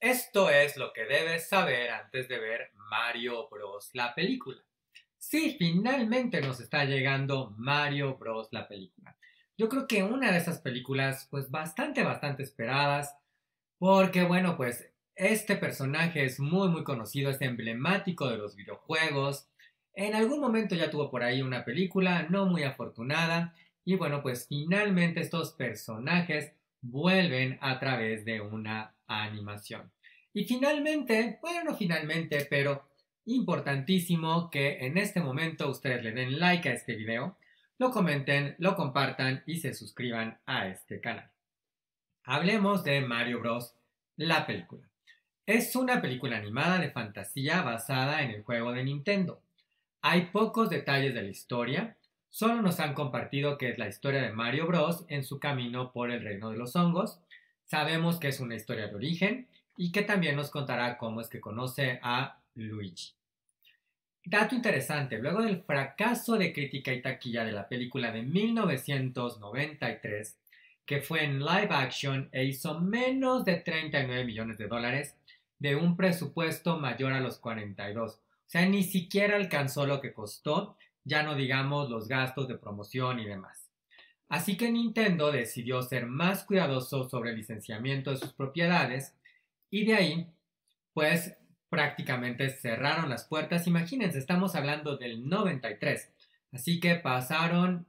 Esto es lo que debes saber antes de ver Mario Bros. la película. Sí, finalmente nos está llegando Mario Bros. la película. Yo creo que una de esas películas, pues bastante, bastante esperadas, porque bueno, pues este personaje es muy, muy conocido, es emblemático de los videojuegos. En algún momento ya tuvo por ahí una película, no muy afortunada, y bueno, pues finalmente estos personajes vuelven a través de una animación. Y finalmente, bueno, finalmente, pero importantísimo que en este momento ustedes le den like a este video, lo comenten, lo compartan y se suscriban a este canal. Hablemos de Mario Bros. la película. Es una película animada de fantasía basada en el juego de Nintendo. Hay pocos detalles de la historia, solo nos han compartido que es la historia de Mario Bros. en su camino por el reino de los hongos. Sabemos que es una historia de origen y que también nos contará cómo es que conoce a Luigi. Dato interesante, luego del fracaso de crítica y taquilla de la película de 1993, que fue en live action e hizo menos de 39 millones de dólares, de un presupuesto mayor a los 42. O sea, ni siquiera alcanzó lo que costó, ya no digamos los gastos de promoción y demás. Así que Nintendo decidió ser más cuidadoso sobre el licenciamiento de sus propiedades y de ahí, pues prácticamente cerraron las puertas. Imagínense, estamos hablando del 93. Así que pasaron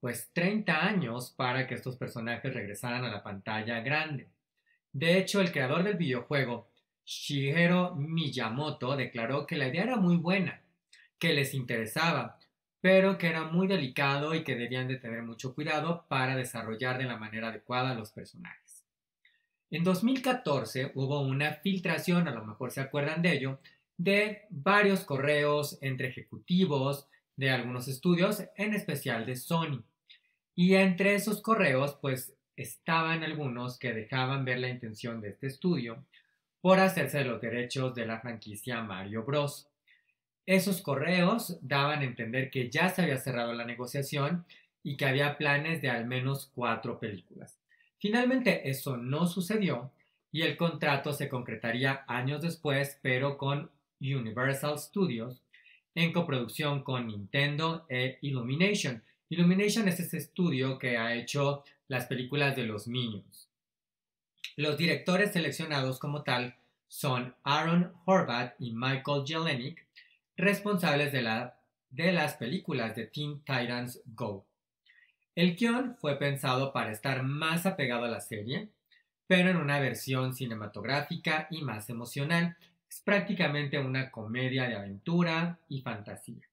pues 30 años para que estos personajes regresaran a la pantalla grande. De hecho, el creador del videojuego, Shigeru Miyamoto, declaró que la idea era muy buena, que les interesaba, pero que era muy delicado y que debían de tener mucho cuidado para desarrollar de la manera adecuada a los personajes. En 2014 hubo una filtración, a lo mejor se acuerdan de ello, de varios correos entre ejecutivos de algunos estudios, en especial de Sony. Y entre esos correos, pues estaban algunos que dejaban ver la intención de este estudio por hacerse los derechos de la franquicia Mario Bros. Esos correos daban a entender que ya se había cerrado la negociación y que había planes de al menos cuatro películas. Finalmente eso no sucedió y el contrato se concretaría años después, pero con Universal Studios en coproducción con Nintendo e Illumination. Illumination es ese estudio que ha hecho las películas de los Minions. Los directores seleccionados como tal son Aaron Horvath y Michael Jelenic, responsables de, de las películas de Teen Titans Go. El guion fue pensado para estar más apegado a la serie, pero en una versión cinematográfica y más emocional. Es prácticamente una comedia de aventura y fantasía.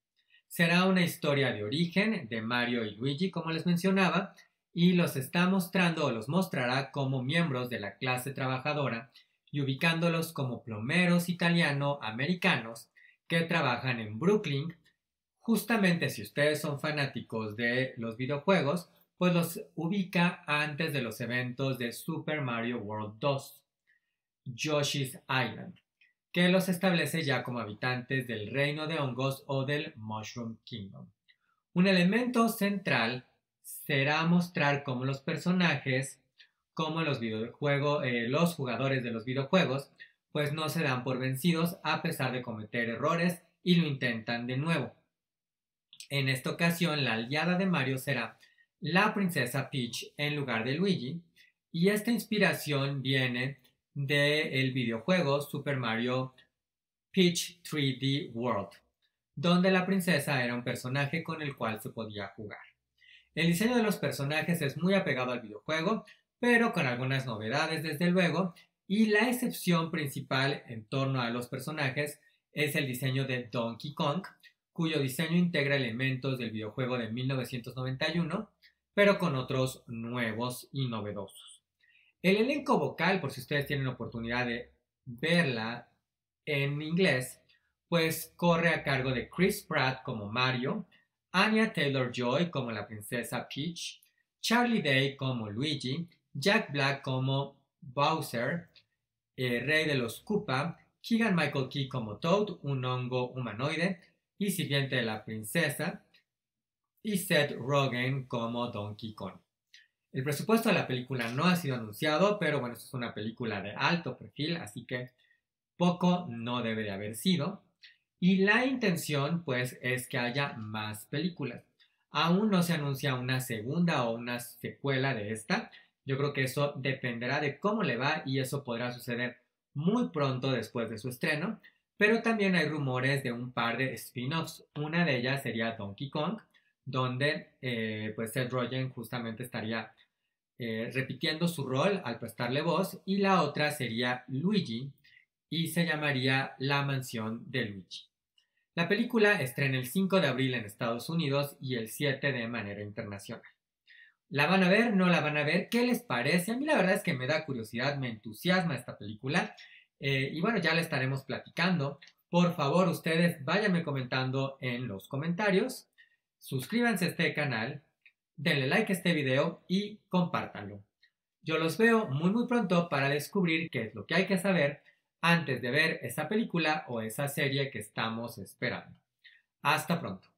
Será una historia de origen de Mario y Luigi, como les mencionaba, y los está mostrando o los mostrará como miembros de la clase trabajadora y ubicándolos como plomeros italiano-americanos que trabajan en Brooklyn Justamente si ustedes son fanáticos de los videojuegos, pues los ubica antes de los eventos de Super Mario World 2, Yoshi's Island, que los establece ya como habitantes del reino de hongos o del Mushroom Kingdom. Un elemento central será mostrar cómo los personajes, como los videojuegos, eh, los jugadores de los videojuegos, pues no se dan por vencidos a pesar de cometer errores y lo intentan de nuevo. En esta ocasión, la aliada de Mario será la princesa Peach en lugar de Luigi, y esta inspiración viene del videojuego Super Mario Peach 3D World, donde la princesa era un personaje con el cual se podía jugar. El diseño de los personajes es muy apegado al videojuego, pero con algunas novedades desde luego, y la excepción principal en torno a los personajes es el diseño de Donkey Kong, cuyo diseño integra elementos del videojuego de 1991, pero con otros nuevos y novedosos. El elenco vocal, por si ustedes tienen oportunidad de verla en inglés, pues corre a cargo de Chris Pratt como Mario, Anya Taylor Joy como la princesa Peach, Charlie Day como Luigi, Jack Black como Bowser, eh, rey de los Koopa, Keegan Michael Key como Toad, un hongo humanoide, y siguiente la princesa, y Seth Rogen como Donkey Kong. El presupuesto de la película no ha sido anunciado, pero bueno, es una película de alto perfil, así que poco no debe de haber sido. Y la intención, pues, es que haya más películas. Aún no se anuncia una segunda o una secuela de esta. Yo creo que eso dependerá de cómo le va y eso podrá suceder muy pronto después de su estreno. Pero también hay rumores de un par de spin-offs. Una de ellas sería Donkey Kong, donde eh, pues Seth Rogen justamente estaría eh, repitiendo su rol al prestarle voz. Y la otra sería Luigi y se llamaría La Mansión de Luigi. La película estrena el 5 de abril en Estados Unidos y el 7 de manera internacional. ¿La van a ver? ¿No la van a ver? ¿Qué les parece? A mí la verdad es que me da curiosidad, me entusiasma esta película. Eh, y bueno, ya la estaremos platicando. Por favor, ustedes váyanme comentando en los comentarios. Suscríbanse a este canal, denle like a este video y compártanlo. Yo los veo muy muy pronto para descubrir qué es lo que hay que saber antes de ver esa película o esa serie que estamos esperando. Hasta pronto.